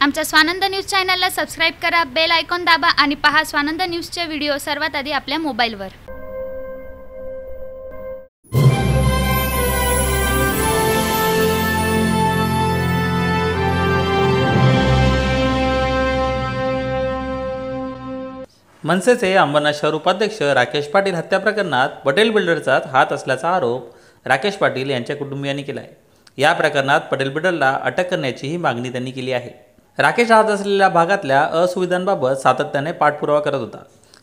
आमच्या स्वानंद न्यूज चॅनलला सबस्क्राईब करा बेल आयकॉन दाबा आणि पहा स्वानंद न्यूजचे व्हिडिओ सर्वात आधी आपल्या मोबाईलवर. मनसेचे अंबरनाथ शहर उपाध्यक्ष राकेश पाटील हत्या प्रकरणात पटेल बिल्डरचाच हात असल्याचा आरोप राकेश पाटील यांच्या कुटुंबियांनी केला आहे या प्रकरणात पटेल बिल्डरला अटक करण्याचीही मागणी त्यांनी केली आहे. राकेश राहत असलेल्या भागातल्या असुविधांबाबत सातत्याने पाठपुरावा करत होता.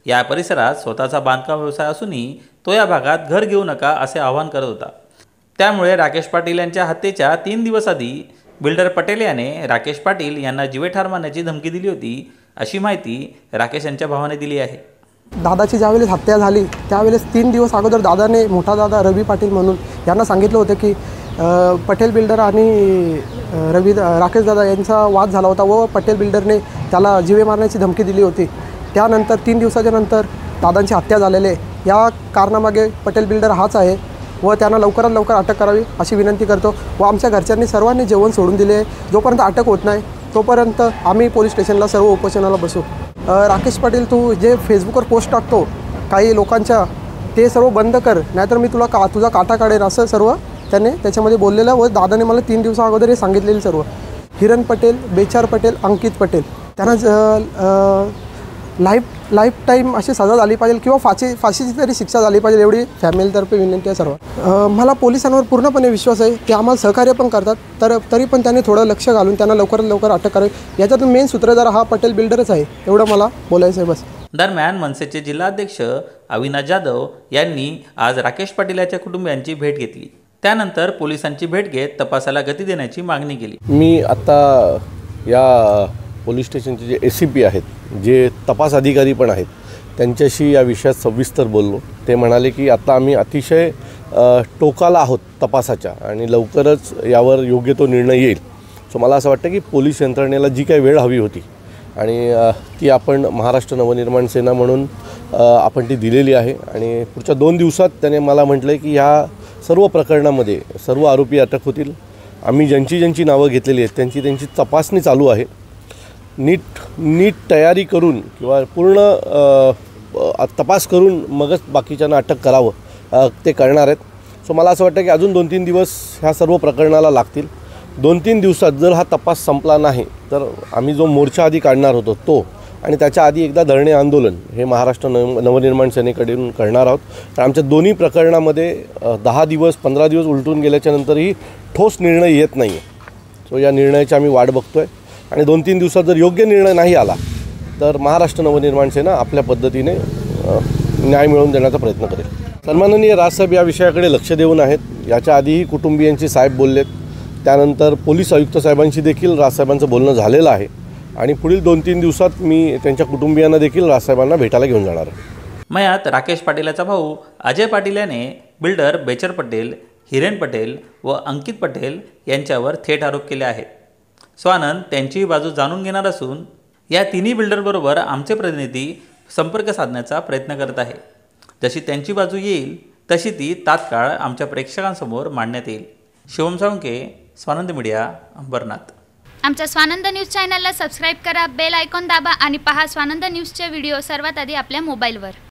या परिसरात स्वतःचा बांधकाम व्यवसाय असूनही तो या भागात घर घेऊ नका असे आवाहन करत होता. त्यामुळे राकेश पाटील यांच्या हत्येच्या तीन दिवस आधी बिल्डर पटेल याने राकेश पाटील यांना जीवे ठार मारण्याची धमकी दिली होती अशी माहिती राकेश यांच्या भावाने दिली आहे. दादाची ज्यावेळेस हत्या झाली त्यावेळेस तीन दिवस अगोदर दादाने मोठा दादा रवी पाटील म्हणून यांना सांगितलं होतं की पटेल बिल्डर आणि रवी राकेश दादा यांचा वाद झाला होता व पटेल बिल्डरने त्याला जीवे मारण्याची धमकी दिली होती. त्यानंतर तीन दिवसाच्या नंतर दादांची हत्या झालेले या कारणामागे पटेल बिल्डर हाच आहे व त्यांना लवकरात लवकर अटक करावी अशी विनंती करतो व आमच्या घरच्यांनी सर्वांनी जेवण सोडून दिले आहे. जोपर्यंत अटक होत नाही तोपर्यंत आम्ही पोलीस स्टेशनला सर्व उपोषणाला बसू. राकेश पाटील तू जे फेसबुकवर पोस्ट टाकतो काही लोकांच्या ते सर्व बंद कर नाहीतर मी तुला का तुझा काटा काढेन असं सर्व त्याने त्याच्यामध्ये बोललेलं व दादाने मला तीन दिवसा अगोदर हे सांगितलेलं सर्व. हिरण पटेल बेचार पटेल अंकित पटेल. त्यांना ज- लाईफ लाईफ टाईम अशी सजा झाली पाहिजे किंवा फाशी फाशीची तरी शिक्षा झाली पाहिजे एवढी फॅमिलीतर्फे विनंती आहे सर्व. मला पोलिसांवर पूर्णपणे विश्वास आहे ते आम्हाला सहकार्य पण करतात तर तरी पण त्यांनी थोडं लक्ष घालून त्यांना लवकरात लवकर अटक करावी. याच्यातून मेन सूत्रधार हा पटेल बिल्डरच आहे एवढं मला बोलायचं आहे बस. दरम्यान मनसेचे जिल्हाध्यक्ष अविनाश जाधव यांनी आज राकेश पाटील याच्या कुटुंबियांची भेट घेतली. त्यानंतर पोलिसांची भेट घेत तपासाला गती देण्याची मागणी केली. मी आत्ता या पोलीस स्टेशनचे जे ए सी पी आहेत जे तपास अधिकारी पण आहेत त्यांच्याशी या विषयात सविस्तर बोललो. ते म्हणाले की आता आम्ही अतिशय टोकाला आहोत तपासाच्या आणि लवकरच यावर योग्य तो निर्णय येईल. सो मला असं वाटतं की पोलीस यंत्रणेला जी काही वेळ हवी होती आणि ती आपण महाराष्ट्र नवनिर्माण सेना म्हणून आपण ती दिलेली आहे आणि पुढच्या दोन दिवसात त्याने मला म्हटलं आहे की ह्या सर्व प्रकरणामध्ये सर्व आरोपी अटक होतील. आम्ही ज्यांची ज्यांची नावं घेतलेली आहेत त्यांची त्यांची तपासणी चालू आहे. नीट नीट तयारी करून किंवा पूर्ण तपास करून मगच बाकीच्यांना अटक करावं ते करणार आहेत. सो मला असं वाटतं की अजून दोन तीन दिवस ह्या सर्व प्रकरणाला लागतील. दोन तीन दिवसात जर हा तपास संपला नाही तर आम्ही जो मोर्चा आधी काढणार होतो तो आणि त्याच्या आधी एकदा धरणे आंदोलन हे महाराष्ट्र नव नवनिर्माण सेनेकडून करणार आहोत. तर आमच्या दोन्ही प्रकरणामध्ये दहा दिवस पंधरा दिवस उलटून गेल्याच्यानंतरही ठोस निर्णय येत नाही आहे सो या निर्णयाची आम्ही वाट बघतो आहे आणि दोन तीन दिवसात जर योग्य निर्णय नाही आला तर महाराष्ट्र नवनिर्माण सेना आपल्या पद्धतीने न्याय मिळवून देण्याचा प्रयत्न करेल. सन्माननीय राजसाहेब या विषयाकडे लक्ष देऊन आहेत. याच्या आधीही कुटुंबियांशी साहेब बोललेत. त्यानंतर पोलीस आयुक्त साहेबांशी देखील राजसाहेबांचं बोलणं झालेलं आहे. आणि पुढील दोन तीन दिवसात मी त्यांच्या कुटुंबियांना देखील राजसाहेबांना भेटायला घेऊन जाणार आहे. मयात राकेश पाटीलाचा भाऊ अजय पाटील याने बिल्डर बेचर पटेल हिरेन पटेल व अंकित पटेल यांच्यावर थेट आरोप केले आहेत. स्वानंद त्यांचीही बाजू जाणून घेणार असून या तिन्ही बिल्डरबरोबर आमचे प्रतिनिधी संपर्क साधण्याचा प्रयत्न करत आहे. जशी त्यांची बाजू येईल तशी ती तात्काळ आमच्या प्रेक्षकांसमोर मांडण्यात येईल. शिवम साळुंके स्वानंद मीडिया अंबरनाथ. आमच्या स्वानंद न्यूज चॅनलला सबस्क्राईब करा बेल आयकॉन दाबा आणि पहा स्वानंद न्यूजचे व्हिडिओ सर्वात आधी आपल्या मोबाईलवर.